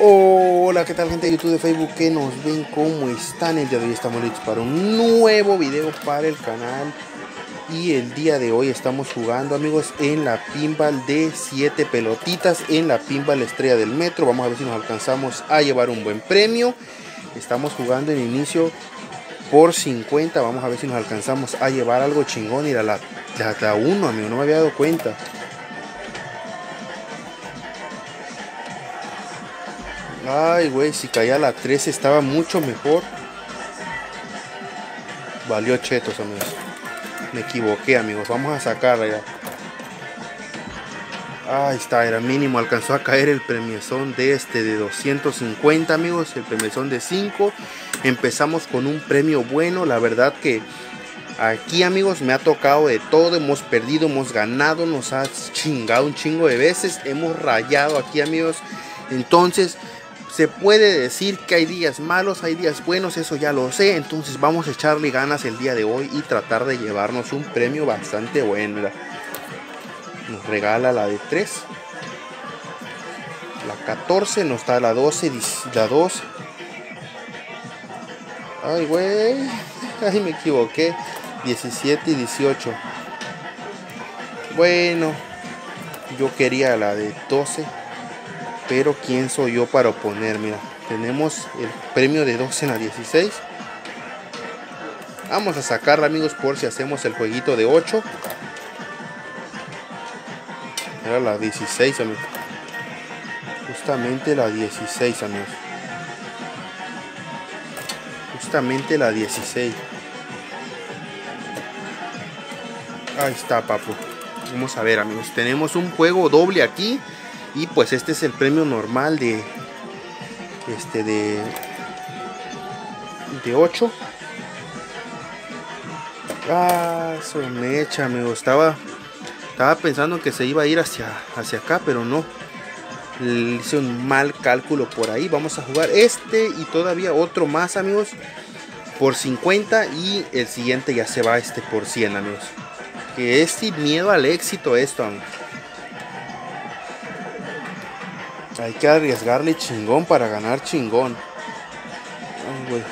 Hola, ¿qué tal gente de YouTube de Facebook que nos ven? ¿Cómo están? El día de hoy estamos listos para un nuevo video para el canal. Y el día de hoy estamos jugando amigos en la pinball de 7 pelotitas En la pinball estrella del metro. Vamos a ver si nos alcanzamos a llevar un buen premio. Estamos jugando en inicio por 50 Vamos a ver si nos alcanzamos a llevar algo chingón. La, la, la 1 amigo, no me había dado cuenta Ay, güey, si caía la 13 estaba mucho mejor. Valió chetos, amigos. Me equivoqué, amigos. Vamos a sacarla ya. Ahí está, era mínimo. Alcanzó a caer el premiezón de este de 250, amigos. El premiezón de 5. Empezamos con un premio bueno. La verdad que aquí, amigos, me ha tocado de todo. Hemos perdido, hemos ganado. Nos ha chingado un chingo de veces. Hemos rayado aquí, amigos. Entonces, se puede decir que hay días malos, hay días buenos, eso ya lo sé. Entonces vamos a echarle ganas el día de hoy y tratar de llevarnos un premio bastante bueno. Nos regala la de 3. La 14, nos está la 12, la 2. Ay, güey. Ay, me equivoqué. 17 y 18. Bueno, yo quería la de 12 pero quién soy yo para oponer mira tenemos el premio de 12 en la 16 vamos a sacarla amigos por si hacemos el jueguito de 8 era la 16 amigos. Justamente la 16 amigos. Justamente la 16 ahí está papu. Vamos a ver amigos. Tenemos un juego doble aquí y pues este es el premio normal de este de de 8 ah eso me echa me gustaba estaba pensando que se iba a ir hacia hacia acá pero no. Hice un mal cálculo por ahí. Vamos a jugar este y todavía otro más amigos por 50 y el siguiente ya se va este por 100 amigos. Que es sin miedo al éxito esto amigos. Hay que arriesgarle chingón para ganar chingón. Ay, güey.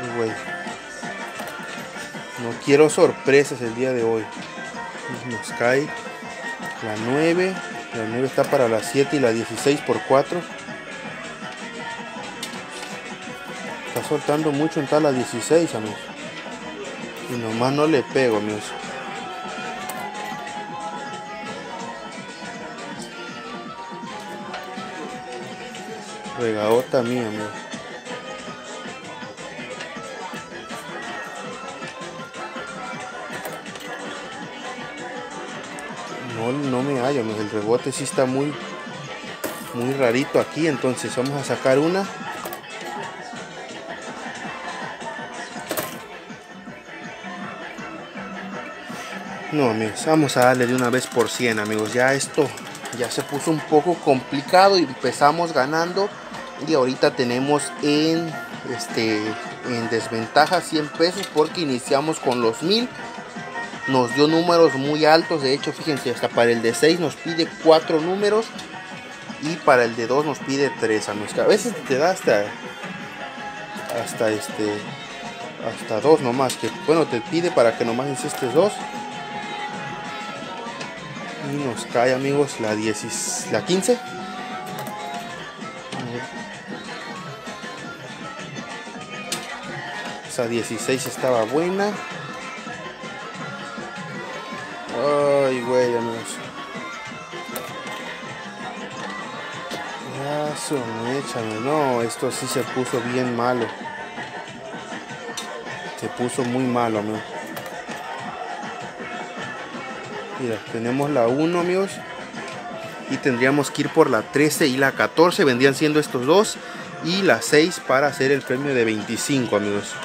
Ay, güey. No quiero sorpresas el día de hoy. Nos cae la 9. La 9 está para la 7 y la 16 por 4. Está soltando mucho en tal la 16, amigos. Y nomás no le pego, amigos. Regadota mía, amigos. No, no me hallo. El rebote sí está muy, muy rarito aquí. Entonces vamos a sacar una. No, amigos, vamos a darle de una vez por 100, amigos. Ya esto ya se puso un poco complicado y empezamos ganando y ahorita tenemos en este en desventaja 100 pesos porque iniciamos con los 1000 nos dio números muy altos de hecho fíjense hasta para el de 6 nos pide 4 números y para el de 2 nos pide 3 a veces te da hasta hasta este hasta 2 nomás que bueno te pide para que nomás insistes 2 y nos cae amigos la 10 la 15 esa 16 estaba buena ay güey amigos ya son échame no esto sí se puso bien malo se puso muy malo amigos Mira, tenemos la 1, amigos. Y tendríamos que ir por la 13 y la 14. Vendrían siendo estos dos. Y la 6 para hacer el premio de 25, amigos.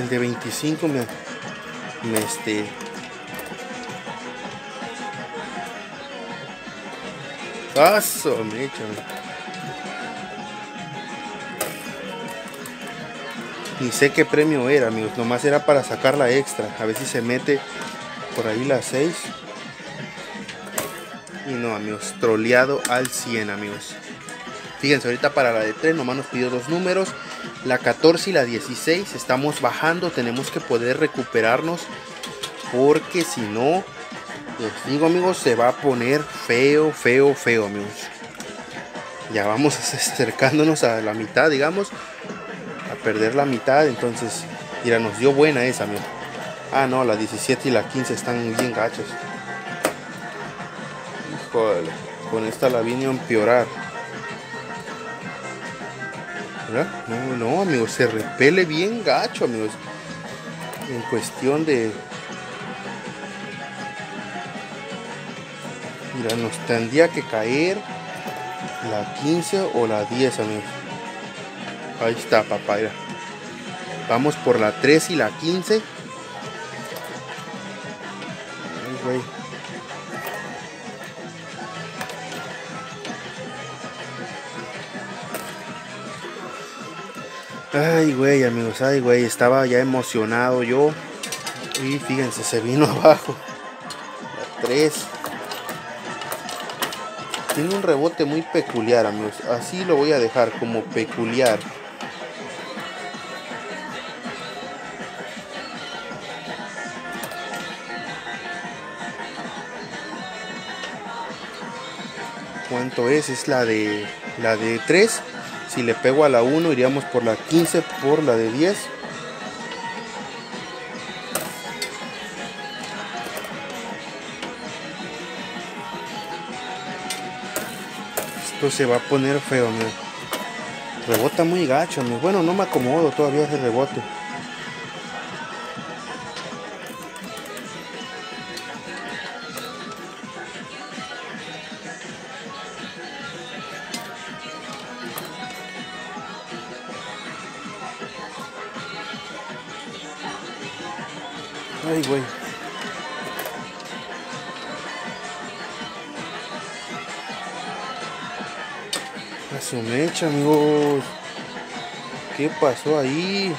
El de 25 me, me este... Paso, me echan. Ni sé qué premio era, amigos. Nomás era para sacar la extra. A ver si se mete por ahí la 6. Y no, amigos. Troleado al 100, amigos. Fíjense, ahorita para la de 3 nomás nos pidió dos números. La 14 y la 16. Estamos bajando. Tenemos que poder recuperarnos. Porque si no, digo, amigos, se va a poner feo, feo, feo, amigos. Ya vamos acercándonos a la mitad, digamos perder la mitad. Entonces, mira, nos dio buena esa, mira. Ah, no, la 17 y la 15 están bien gachos. Híjole, con esta la vine a empeorar. No, no, amigos, se repele bien gacho, amigos. En cuestión de... Mira, nos tendría que caer la 15 o la 10, amigos. Ahí está, papá. Vamos por la 3 y la 15. Ay, güey. Ay, güey, amigos. Ay, güey. Estaba ya emocionado yo. Y fíjense, se vino abajo. La 3. Tiene un rebote muy peculiar, amigos. Así lo voy a dejar como peculiar. cuánto es, es la de la de 3. Si le pego a la 1 iríamos por la 15 por la de 10. Esto se va a poner feo, Rebota muy gacho, Bueno, no me acomodo todavía ese rebote. Ay, güey. A su mecha, amigos. ¿Qué pasó ahí?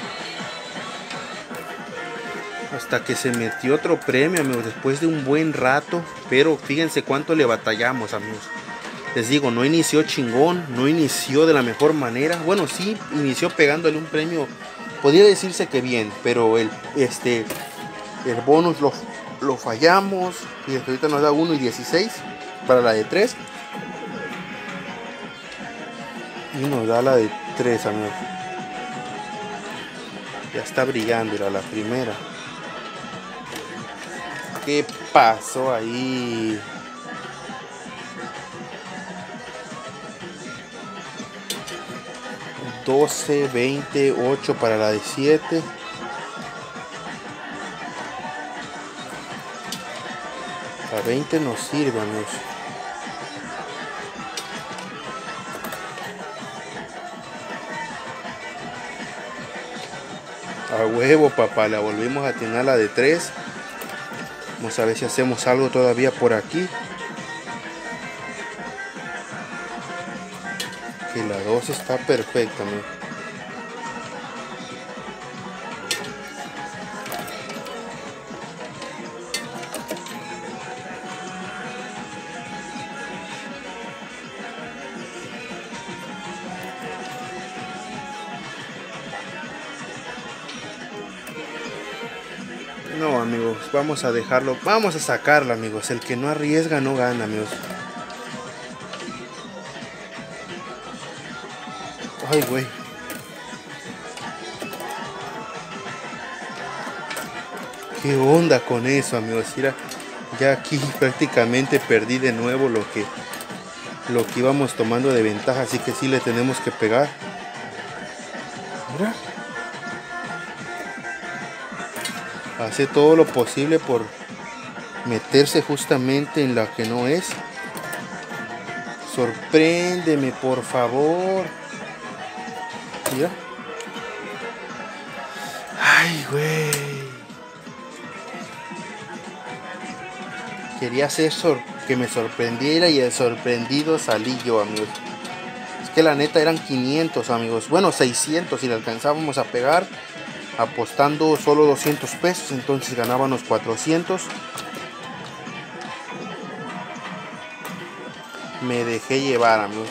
Hasta que se metió otro premio, amigos, después de un buen rato. Pero fíjense cuánto le batallamos, amigos. Les digo, no inició chingón, no inició de la mejor manera. Bueno, sí, inició pegándole un premio. Podría decirse que bien, pero el, este, el bonus lo, lo fallamos. Y ahorita nos da 1 y 16 para la de 3. Y nos da la de 3, amigos. Ya está brillando, era la primera. ¿Qué pasó ahí? Doce, veinte, ocho para la de 7. A 20 nos sirve, amigos. A huevo, papá. La volvimos a tener la de 3. Vamos a ver si hacemos algo todavía por aquí. Que la 2 está perfecta, amigos. No, amigos, vamos a dejarlo. Vamos a sacarlo, amigos. El que no arriesga no gana, amigos. Ay, güey. ¿Qué onda con eso, amigos? Mira, ya aquí prácticamente perdí de nuevo lo que lo que íbamos tomando de ventaja, así que sí le tenemos que pegar. Hace todo lo posible por meterse justamente en la que no es. Sorpréndeme, por favor. Mira. Ay, güey. Quería hacer que me sorprendiera y el sorprendido salí yo, amigos. Es que la neta eran 500, amigos. Bueno, 600 si le alcanzábamos a pegar apostando solo 200 pesos, entonces ganábamos 400. Me dejé llevar, amigos.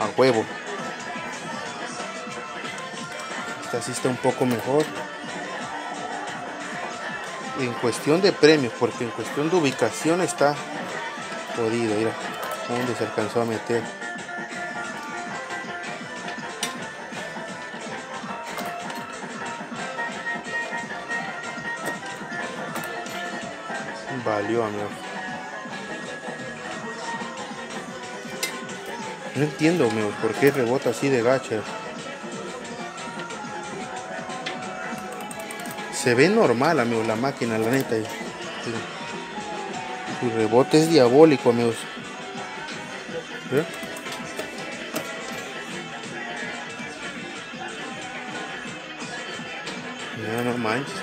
A huevo. Esta sí está un poco mejor. En cuestión de premios, porque en cuestión de ubicación está jodido. Mira, dónde se alcanzó a meter. No entiendo, amigo, por qué rebota así de gacha. Se ve normal, amigo, la máquina, la neta. Su rebote es diabólico, amigos. ¿Eh? No, no manches,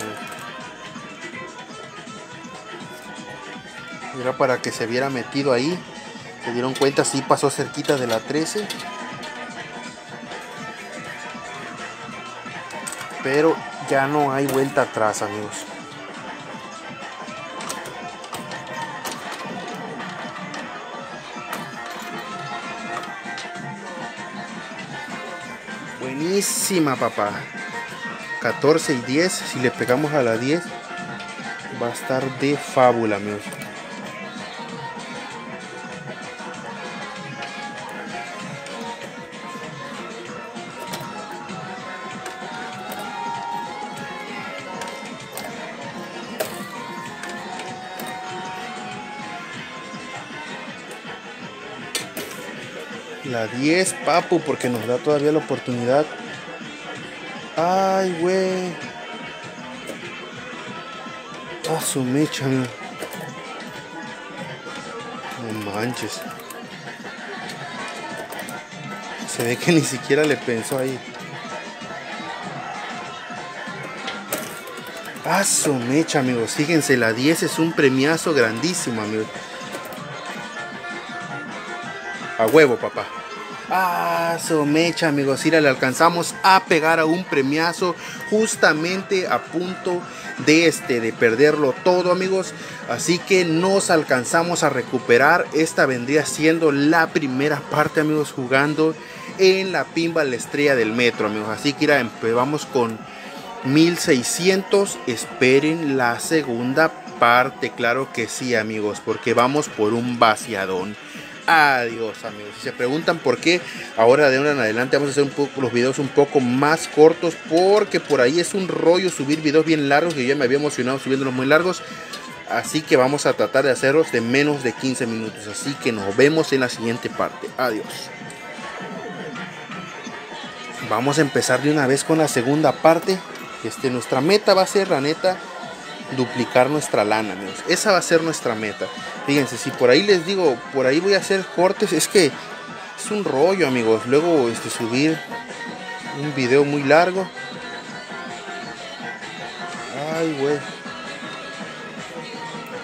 Era para que se viera metido ahí. Se dieron cuenta, sí pasó cerquita de la 13. Pero ya no hay vuelta atrás, amigos. Buenísima, papá. 14 y 10. Si le pegamos a la 10, va a estar de fábula, amigos. La 10, papu, porque nos da todavía la oportunidad. Ay, güey. Ah, su mecha, No manches. Se ve que ni siquiera le pensó ahí. Ah, su mecha, amigos. Fíjense, la 10 es un premiazo grandísimo, amigos. A huevo, papá. Ah, su mecha, amigos. Mira, le alcanzamos a pegar a un premiazo justamente a punto de este de perderlo todo, amigos. Así que nos alcanzamos a recuperar. Esta vendría siendo la primera parte, amigos, jugando en la pimba la estrella del metro, amigos. Así que mira, vamos con 1600. Esperen la segunda parte, claro que sí, amigos, porque vamos por un vaciadón. Adiós amigos. Si se preguntan por qué, ahora de ahora en adelante vamos a hacer los videos un poco más cortos. Porque por ahí es un rollo subir videos bien largos. Que yo ya me había emocionado subiéndolos muy largos. Así que vamos a tratar de hacerlos de menos de 15 minutos. Así que nos vemos en la siguiente parte. Adiós. Vamos a empezar de una vez con la segunda parte. Este, nuestra meta va a ser, la neta, duplicar nuestra lana, amigos. Esa va a ser nuestra meta. Fíjense, si por ahí les digo, por ahí voy a hacer cortes, es que es un rollo, amigos. Luego este subir un video muy largo. Ay, güey.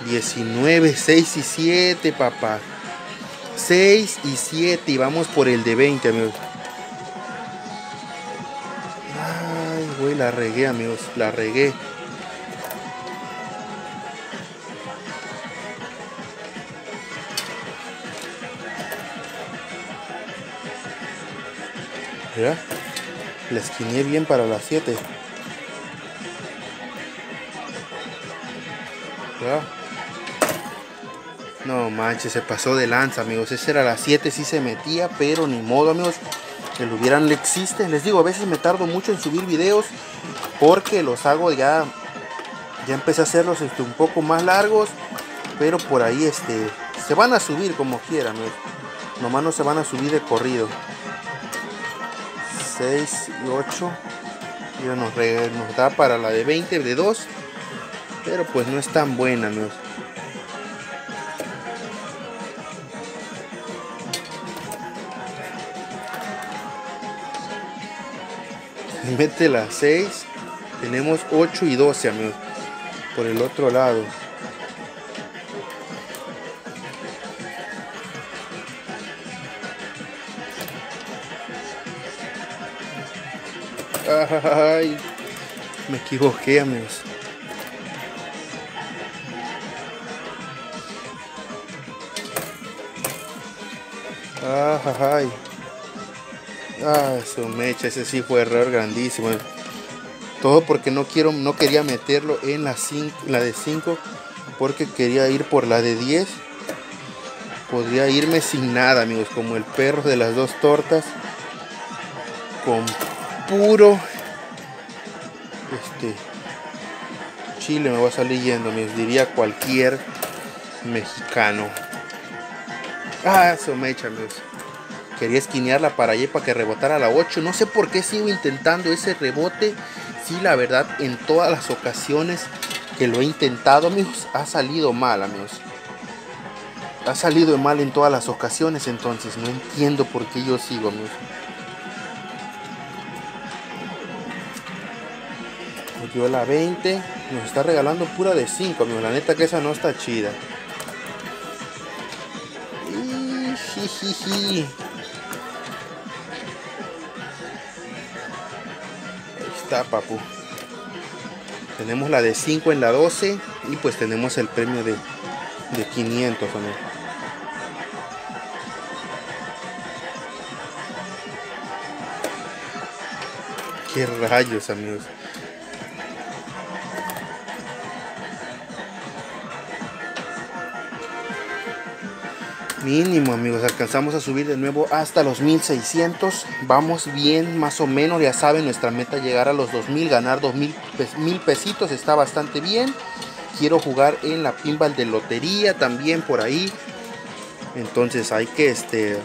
19, 6 y 7, papá. 6 y 7 y vamos por el de 20, amigos. Ay, güey, la regué, amigos, la regué. La esquiné bien para las 7. No manches, se pasó de lanza, amigos. Ese era las 7, sí se metía, pero ni modo, amigos. Que lo hubieran, le existe. Les digo, a veces me tardo mucho en subir videos porque los hago ya. Ya empecé a hacerlos este, un poco más largos, pero por ahí este se van a subir como quieran, amigos. Nomás no se van a subir de corrido. 6 y 8 y nos, nos da para la de 20 de 2 pero pues no es tan buena amigos mete la 6 tenemos 8 y 12 amigos por el otro lado Ay, me equivoqué, amigos. Ay, ah, su mecha, ese sí fue error grandísimo. Todo porque no quiero, no quería meterlo en la, la de 5 porque quería ir por la de 10. Podría irme sin nada, amigos, como el perro de las dos tortas. Con puro este chile me va a salir yendo, me diría cualquier mexicano. Ah, eso me echa, amigos. Quería esquinearla para allá para que rebotara la 8. No sé por qué sigo intentando ese rebote. Sí, la verdad, en todas las ocasiones que lo he intentado, amigos, ha salido mal, amigos. Ha salido mal en todas las ocasiones, entonces no entiendo por qué yo sigo, amigos. Yo la 20 nos está regalando pura de 5, amigos. La neta que esa no está chida. Ahí está, papu. Tenemos la de 5 en la 12 y pues tenemos el premio de, de 500, amigos. Qué rayos, amigos. Mínimo amigos, alcanzamos a subir de nuevo hasta los 1600. Vamos bien, más o menos, ya saben, nuestra meta llegar a los 2000, ganar 2000 mil pesitos, está bastante bien. Quiero jugar en la pinball de lotería también por ahí. Entonces hay que este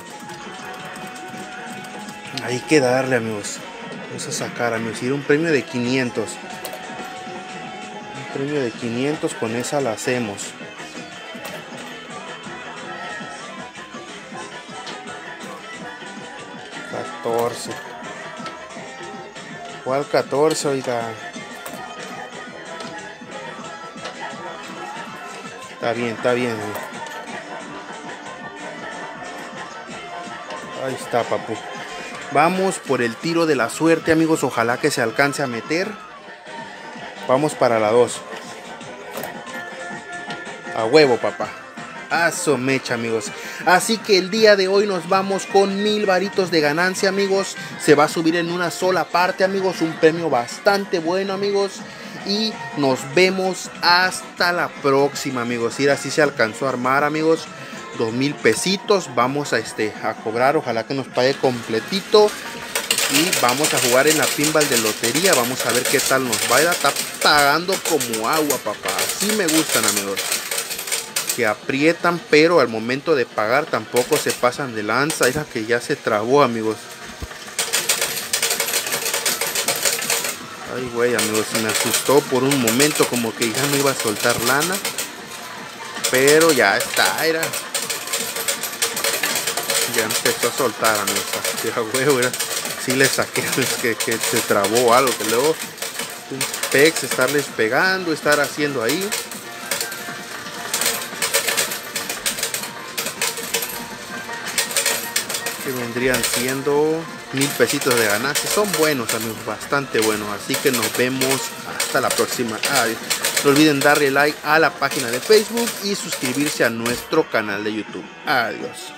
hay que darle amigos. Vamos a sacar amigos, ir un premio de 500. Un premio de 500 con esa la hacemos. 14. ¿Cuál 14, oiga? Está bien, está bien. Ahí está, papu. Vamos por el tiro de la suerte, amigos. Ojalá que se alcance a meter. Vamos para la 2. A huevo, papá. Aso mecha, amigos. Así que el día de hoy nos vamos con mil varitos de ganancia, amigos. Se va a subir en una sola parte, amigos. Un premio bastante bueno, amigos. Y nos vemos hasta la próxima, amigos. Y así se alcanzó a armar, amigos. Dos mil pesitos. Vamos a, este, a cobrar. Ojalá que nos pague completito. Y vamos a jugar en la pinball de lotería. Vamos a ver qué tal nos va. a Está pagando como agua, papá. Así me gustan, amigos que aprietan, pero al momento de pagar tampoco se pasan de lanza. Esa que ya se trabó, amigos. Ay, güey, amigos, me asustó por un momento como que ya no iba a soltar lana. Pero ya está, era. Ya empezó a soltar, amigos. Ya, güey, era. Sí le saqué que, que se trabó algo, que luego un pex estarles pegando, estar haciendo ahí. Vendrían siendo mil pesitos de ganancia. Son buenos amigos, bastante buenos. Así que nos vemos hasta la próxima. No olviden darle like a la página de Facebook y suscribirse a nuestro canal de YouTube. Adiós.